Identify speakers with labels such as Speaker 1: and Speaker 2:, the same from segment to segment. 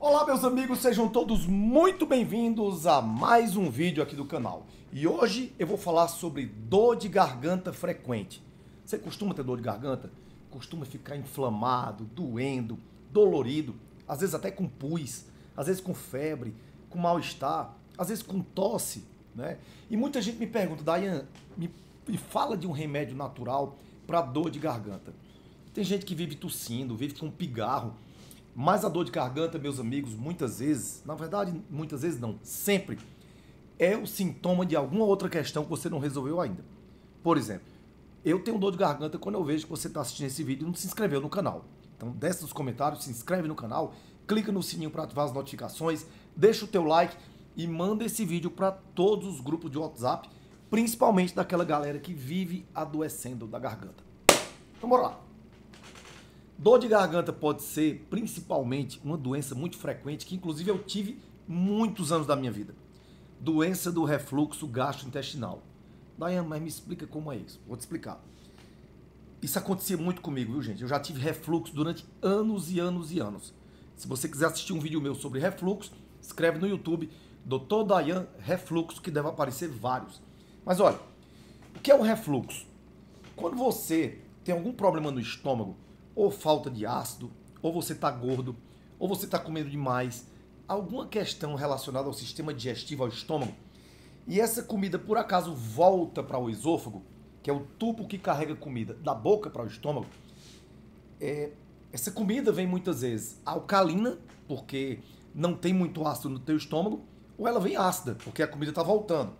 Speaker 1: Olá meus amigos, sejam todos muito bem-vindos a mais um vídeo aqui do canal. E hoje eu vou falar sobre dor de garganta frequente. Você costuma ter dor de garganta? Costuma ficar inflamado, doendo, dolorido, às vezes até com pus, às vezes com febre, com mal-estar, às vezes com tosse, né? E muita gente me pergunta, Dayan, me, me fala de um remédio natural para dor de garganta. Tem gente que vive tossindo, vive com pigarro, mas a dor de garganta, meus amigos, muitas vezes, na verdade, muitas vezes não, sempre, é o sintoma de alguma outra questão que você não resolveu ainda. Por exemplo, eu tenho dor de garganta quando eu vejo que você está assistindo esse vídeo e não se inscreveu no canal. Então desce nos comentários, se inscreve no canal, clica no sininho para ativar as notificações, deixa o teu like e manda esse vídeo para todos os grupos de WhatsApp, principalmente daquela galera que vive adoecendo da garganta. Então bora lá. Dor de garganta pode ser principalmente uma doença muito frequente que inclusive eu tive muitos anos da minha vida. Doença do refluxo gastrointestinal. Daiane, mas me explica como é isso. Vou te explicar. Isso acontecia muito comigo, viu, gente? Eu já tive refluxo durante anos e anos e anos. Se você quiser assistir um vídeo meu sobre refluxo, escreve no YouTube Dr. Dayan Refluxo, que deve aparecer vários. Mas olha, o que é o refluxo? Quando você tem algum problema no estômago, ou falta de ácido, ou você está gordo, ou você está comendo demais, alguma questão relacionada ao sistema digestivo, ao estômago, e essa comida por acaso volta para o esôfago, que é o tubo que carrega comida da boca para o estômago, é, essa comida vem muitas vezes alcalina, porque não tem muito ácido no teu estômago, ou ela vem ácida, porque a comida está voltando.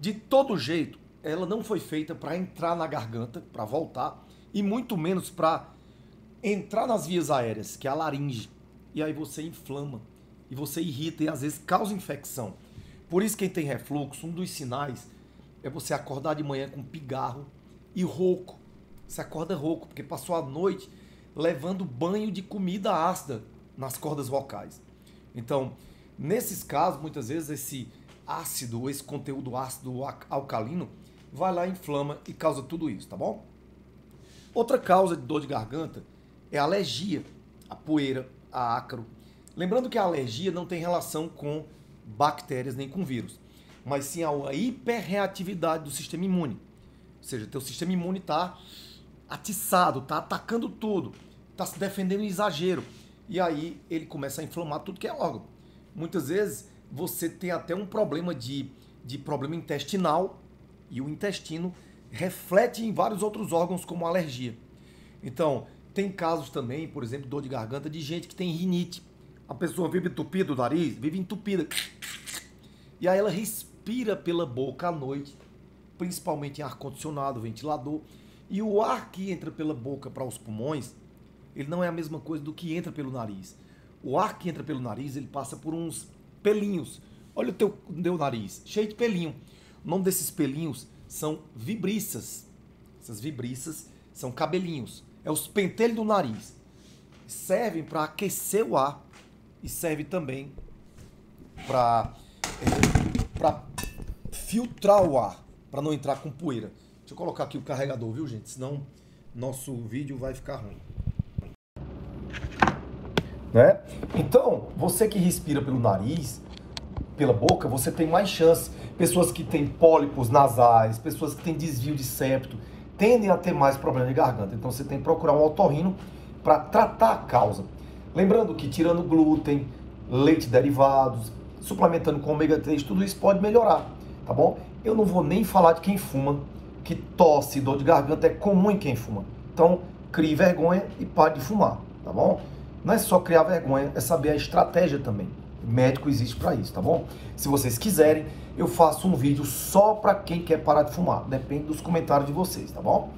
Speaker 1: De todo jeito, ela não foi feita para entrar na garganta, para voltar, e muito menos para entrar nas vias aéreas, que é a laringe. E aí você inflama, e você irrita, e às vezes causa infecção. Por isso, quem tem refluxo, um dos sinais é você acordar de manhã com pigarro e rouco. Você acorda rouco, porque passou a noite levando banho de comida ácida nas cordas vocais. Então, nesses casos, muitas vezes esse ácido, esse conteúdo ácido alcalino, vai lá, inflama e causa tudo isso, tá bom? Outra causa de dor de garganta é a alergia, a poeira, a ácaro. Lembrando que a alergia não tem relação com bactérias nem com vírus, mas sim a hiperreatividade do sistema imune. Ou seja, teu sistema imune está atiçado, está atacando tudo, está se defendendo em exagero. E aí ele começa a inflamar tudo que é órgão. Muitas vezes você tem até um problema de, de problema intestinal e o intestino reflete em vários outros órgãos como alergia. Então, tem casos também, por exemplo, dor de garganta de gente que tem rinite. A pessoa vive entupida do nariz, vive entupida. E aí ela respira pela boca à noite, principalmente em ar-condicionado, ventilador. E o ar que entra pela boca para os pulmões, ele não é a mesma coisa do que entra pelo nariz. O ar que entra pelo nariz, ele passa por uns pelinhos. Olha o teu, teu nariz, cheio de pelinho. O nome desses pelinhos são vibriças. Essas vibriças são cabelinhos. É os pentelhos do nariz. Servem para aquecer o ar e serve também para é, para filtrar o ar, para não entrar com poeira. Deixa eu colocar aqui o carregador, viu, gente? Senão nosso vídeo vai ficar ruim. Né? Então, você que respira pelo nariz, pela boca, você tem mais chance. Pessoas que têm pólipos nasais, pessoas que têm desvio de septo, tendem a ter mais problema de garganta. Então você tem que procurar um otorrino para tratar a causa. Lembrando que tirando glúten, leite derivados, suplementando com ômega 3, tudo isso pode melhorar, tá bom? Eu não vou nem falar de quem fuma, que tosse e dor de garganta é comum em quem fuma. Então, crie vergonha e pare de fumar, tá bom? Não é só criar vergonha, é saber a estratégia também. Médico existe para isso, tá bom? Se vocês quiserem, eu faço um vídeo só para quem quer parar de fumar. Depende dos comentários de vocês, tá bom?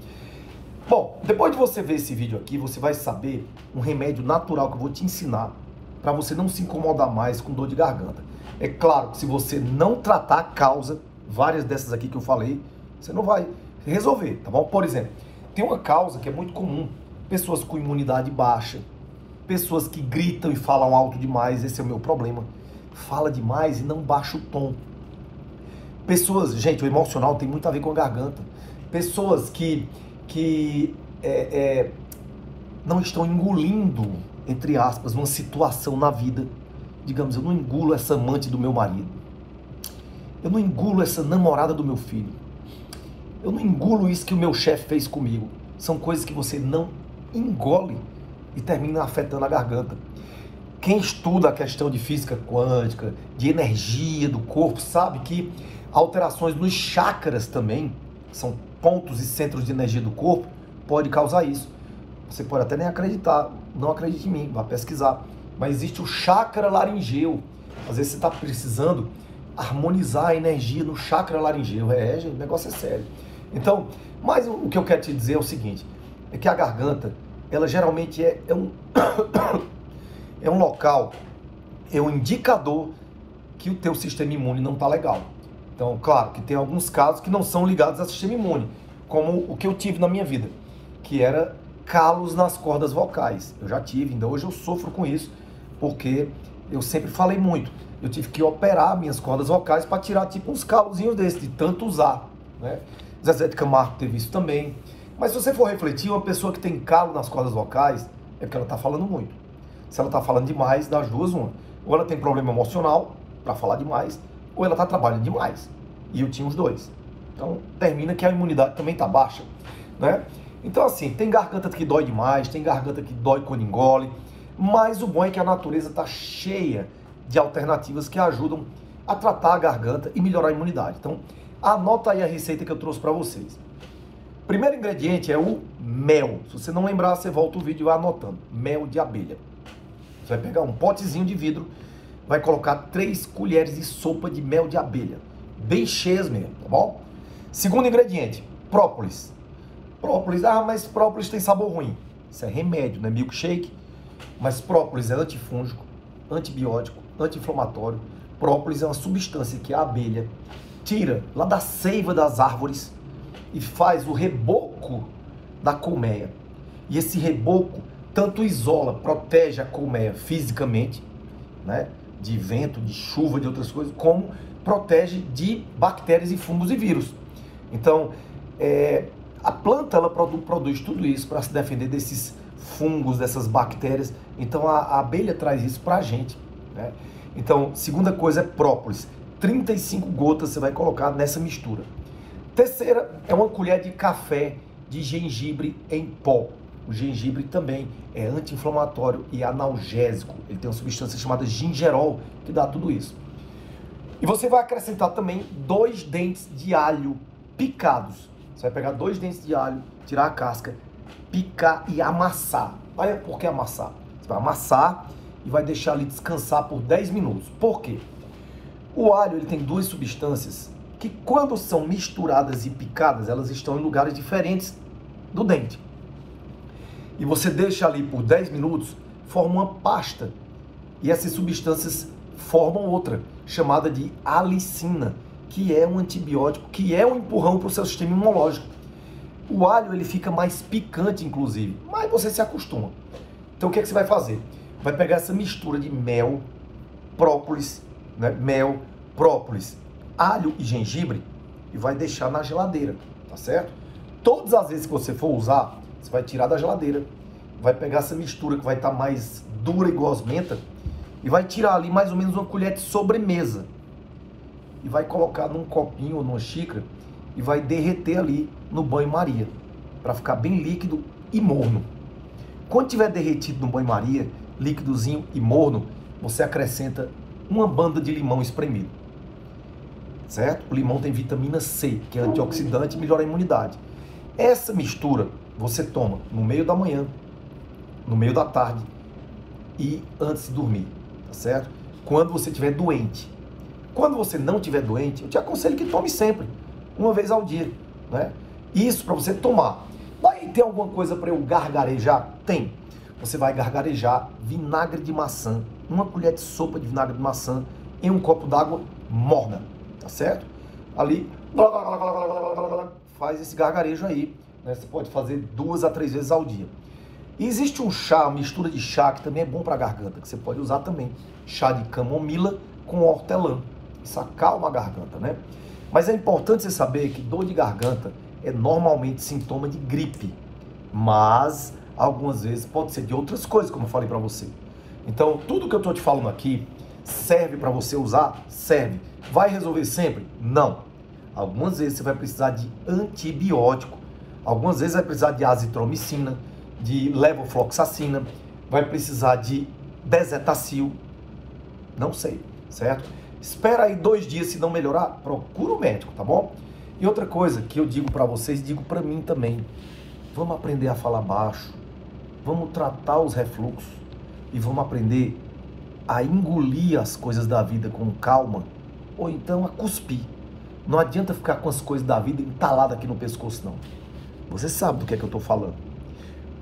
Speaker 1: Bom, depois de você ver esse vídeo aqui, você vai saber um remédio natural que eu vou te ensinar para você não se incomodar mais com dor de garganta. É claro que se você não tratar a causa, várias dessas aqui que eu falei, você não vai resolver, tá bom? Por exemplo, tem uma causa que é muito comum: pessoas com imunidade baixa, pessoas que gritam e falam alto demais, esse é o meu problema. Fala demais e não baixa o tom. Pessoas, gente, o emocional tem muito a ver com a garganta. Pessoas que, que é, é, não estão engolindo, entre aspas, uma situação na vida Digamos, eu não engulo essa amante do meu marido. Eu não engulo essa namorada do meu filho. Eu não engulo isso que o meu chefe fez comigo. São coisas que você não engole e termina afetando a garganta. Quem estuda a questão de física quântica, de energia do corpo, sabe que alterações nos chakras também, são pontos e centros de energia do corpo, pode causar isso. Você pode até nem acreditar, não acredite em mim, vá pesquisar. Mas existe o chakra laringeu. Às vezes você está precisando harmonizar a energia no chakra laringeu. É, gente, o negócio é sério. Então, mas o que eu quero te dizer é o seguinte: é que a garganta, ela geralmente é, é um, é um local, é um indicador que o teu sistema imune não está legal. Então, claro que tem alguns casos que não são ligados ao sistema imune, como o que eu tive na minha vida, que era calos nas cordas vocais. Eu já tive, ainda hoje eu sofro com isso, porque eu sempre falei muito. Eu tive que operar minhas cordas vocais para tirar tipo uns calozinhos desses, de tanto usar. Né? Zezé de Camargo teve isso também. Mas se você for refletir, uma pessoa que tem calo nas cordas vocais é porque ela está falando muito. Se ela está falando demais, das duas, uma. Ou ela tem problema emocional para falar demais, ou ela está trabalhando demais. E eu tinha os dois. Então termina que a imunidade também está baixa. Né? Então, assim, tem garganta que dói demais, tem garganta que dói quando engole, mas o bom é que a natureza está cheia de alternativas que ajudam a tratar a garganta e melhorar a imunidade. Então, anota aí a receita que eu trouxe para vocês. Primeiro ingrediente é o mel. Se você não lembrar, você volta o vídeo anotando. Mel de abelha. Você vai pegar um potezinho de vidro, vai colocar 3 colheres de sopa de mel de abelha. Bem cheias mesmo, tá bom? Segundo ingrediente, própolis. Própolis, ah, mas própolis tem sabor ruim. Isso é remédio, não é milkshake. Mas própolis é antifúngico, antibiótico, anti-inflamatório. Própolis é uma substância que a abelha tira lá da seiva das árvores e faz o reboco da colmeia. E esse reboco tanto isola, protege a colmeia fisicamente, né, de vento, de chuva, de outras coisas, como protege de bactérias e fungos e vírus. Então, é, a planta ela produz, produz tudo isso para se defender desses fungos, dessas bactérias. Então, a, a abelha traz isso para a gente. Né? Então, segunda coisa é própolis. 35 gotas você vai colocar nessa mistura. Terceira é uma colher de café de gengibre em pó. O gengibre também é anti-inflamatório e analgésico. Ele tem uma substância chamada gingerol que dá tudo isso. E você vai acrescentar também dois dentes de alho picados. Você vai pegar dois dentes de alho, tirar a casca, picar e amassar. Olha por que amassar? Você vai amassar e vai deixar ali descansar por 10 minutos. Por quê? O alho ele tem duas substâncias que quando são misturadas e picadas, elas estão em lugares diferentes do dente. E você deixa ali por 10 minutos, forma uma pasta. E essas substâncias formam outra, chamada de alicina, que é um antibiótico, que é um empurrão para o seu sistema imunológico. O alho ele fica mais picante, inclusive, mas você se acostuma. Então o que, é que você vai fazer? Vai pegar essa mistura de mel, própolis, né? mel, própolis, alho e gengibre e vai deixar na geladeira, tá certo? Todas as vezes que você for usar, você vai tirar da geladeira, vai pegar essa mistura que vai estar tá mais dura e gosmenta e vai tirar ali mais ou menos uma colher de sobremesa e vai colocar num copinho ou numa xícara e vai derreter ali no banho-maria para ficar bem líquido e morno. Quando tiver derretido no banho-maria, líquidozinho e morno, você acrescenta uma banda de limão espremido. Certo? O limão tem vitamina C, que é antioxidante e melhora a imunidade. Essa mistura você toma no meio da manhã, no meio da tarde e antes de dormir, tá certo? Quando você estiver doente. Quando você não estiver doente, eu te aconselho que tome sempre, uma vez ao dia, né? Isso para você tomar. Daí tem alguma coisa para eu gargarejar? Tem. Você vai gargarejar vinagre de maçã, uma colher de sopa de vinagre de maçã em um copo d'água morna, tá certo? Ali, faz esse gargarejo aí. Né? Você pode fazer duas a três vezes ao dia. E existe um chá, mistura de chá que também é bom para a garganta, que você pode usar também. Chá de camomila com hortelã. Isso acalma a garganta, né? Mas é importante você saber que dor de garganta é normalmente sintoma de gripe. Mas algumas vezes pode ser de outras coisas, como eu falei para você. Então, tudo que eu estou te falando aqui Serve para você usar? Serve. Vai resolver sempre? Não. Algumas vezes você vai precisar de antibiótico. Algumas vezes vai precisar de azitromicina, de levofloxacina, vai precisar de bezetacil. Não sei, certo? Espera aí dois dias, se não melhorar, procura o médico, tá bom? E outra coisa que eu digo para vocês, digo para mim também. Vamos aprender a falar baixo. Vamos tratar os refluxos e vamos aprender a engolir as coisas da vida com calma ou então a cuspir. Não adianta ficar com as coisas da vida entaladas aqui no pescoço não. Você sabe do que é que eu estou falando.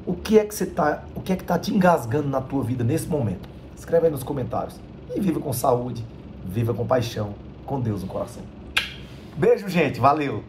Speaker 1: O que é que você tá, o que é que tá te engasgando na tua vida nesse momento? Escreve aí nos comentários. E viva com saúde, viva com paixão, com Deus no coração. Beijo, gente. Valeu.